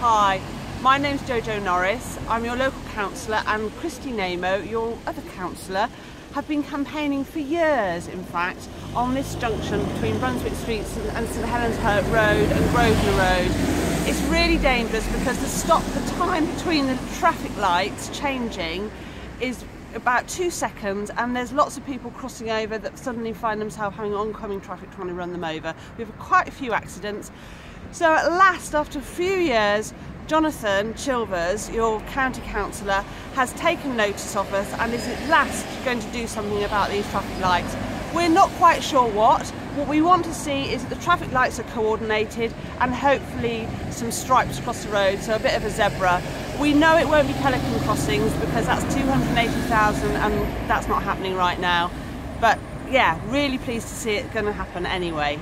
Hi, my name's Jojo Norris. I'm your local councillor and Kristie Naimo, your other councillor, have been campaigning for years, in fact, on this junction between Brunswick Street and St Helens Hurt Road and Grosvenor Road. It's really dangerous because the stop, the time between the traffic lights changing is about two seconds and there's lots of people crossing over that suddenly find themselves having oncoming traffic trying to run them over. We've quite a few accidents. So at last, after a few years, Jonathan Chilvers, your county councillor, has taken notice of us and is at last going to do something about these traffic lights. We're not quite sure what. What we want to see is that the traffic lights are coordinated and hopefully some stripes across the road, so a bit of a zebra. We know it won't be pelican crossings because that's 280,000 and that's not happening right now. But yeah, really pleased to see it going to happen anyway.